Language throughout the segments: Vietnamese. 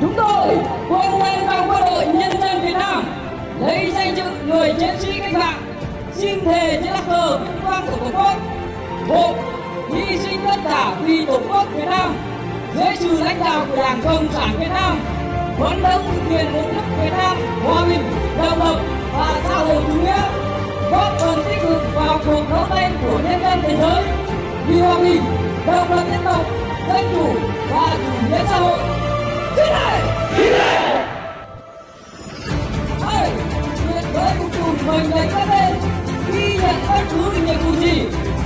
chúng tôi quân nhân trong quân đội nhân dân Việt Nam lấy danh dự người chiến sĩ cách mạng xin thề trên lá cờ vinh quang của tổ quốc một hy sinh tất cả vì tổ quốc Việt Nam dưới sự lãnh đạo của Đảng Cộng sản Việt Nam phấn đấu thực hiện một nước Việt Nam hòa bình, độc lập và xã hội chủ nghĩa, góp phần tích cực vào cuộc đấu tranh của nhân dân thế giới vì hòa bình, độc lập dân tộc, mình đánh các bên khi nhận bất cứ nhiệm vụ gì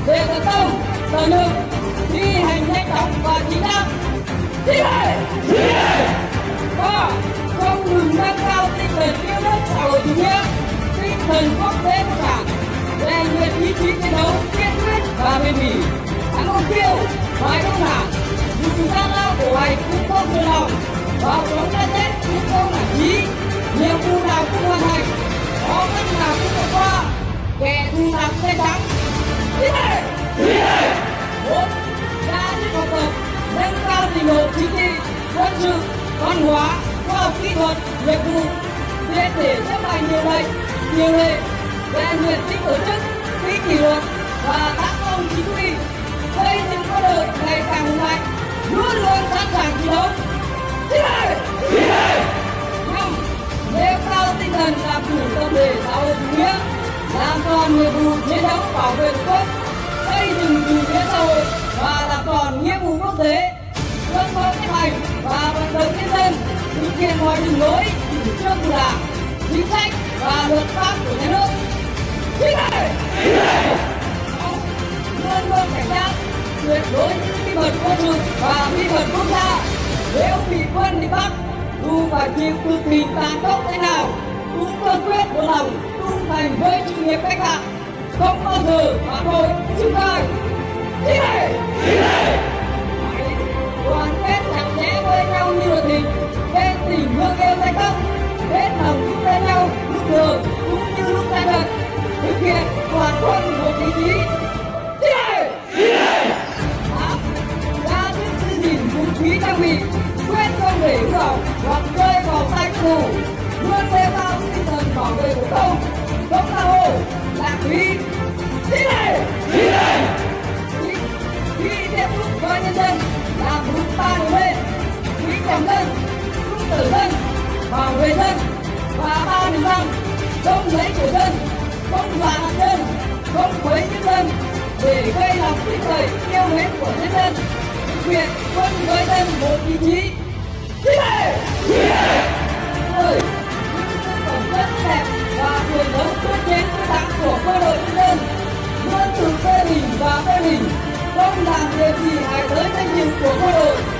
để tận tâm, tận lực, thi hành nhanh chóng và chính xác. Thi này! thi này! ba không ngừng nâng cao tinh thần yêu nước xã hội chủ nghĩa tinh thần quốc tế của đảng rèn luyện ý chí chiến đấu kiên quyết và bền bỉ thắng mục tiêu phải không hạ, dù gian lao của hành cũng không vừa lòng vào chống đã chết cũng không nản chí nhiệm vụ nào cũng hoàn thành có kẻ thù thắng cũng thắng đi này đi này bốn đã được học tập nâng cao trình độ chính trị, quân sự, văn hóa, khoa học kỹ thuật, nghiệp vụ. Để thể chấp hành nhiều lệnh, nhiều lệ, rèn luyện chính tổ chức tính kỷ luật và tác phong chính quy. Xây dựng quân đội ngày càng hùng mạnh, luôn luôn sẵn sàng chiến đấu. Chiến này chiến này năm, nêu cao tinh thần làm chủ tâm thể xã hội làm nhiệm vụ chiến đấu bảo vệ tổ quốc xây dựng chủ nghĩa xã hội và làm tròn nghĩa vụ quốc tế luôn có chấp hành và vận động nhân dân thực hiện mọi đường lối chủ trương của đảng chính sách và luật pháp của nhà nước chính này luôn luôn cảnh giác tuyệt đối những bí mật quân sự và bí mật quốc gia nếu bị quân bị bắt dù phải chịu cực kỳ tàn khốc thế nào cũng cương quyết một lòng trung thành với sự nghiệp cách mạng không bao giờ phạm tội xứng cai chính này chính này đoàn kết chặt chẽ với nhau như là thịt bên tình thương yêu tay cấp bên lòng giúp đỡ nhau lúc thường cũng như lúc tay giật thực hiện toàn quân một ý chí. Đi này đi này ra sức giữ gìn vũ khí trang bị quyết không để hư hỏng hoặc rơi vào tay thù luôn nêu cao tinh thần bảo vệ tổ hồ lãng phí đi này đi này khi tiếp xúc với nhân dân làm đúng ba điều lên quý trọng dân giúp tử dân, bảo vệ dân và ba điều răn không lấy của dân, không dọa nạt dân, không quấy nhiễu dân để gây lòng tin thời yêu mến của nhân dân. Thực quân với dân một ý chí thắng quân đội nhân dân luôn tự phê bình và phê bình. Không làm việc gì hại tới trách nhiệm của quân đội.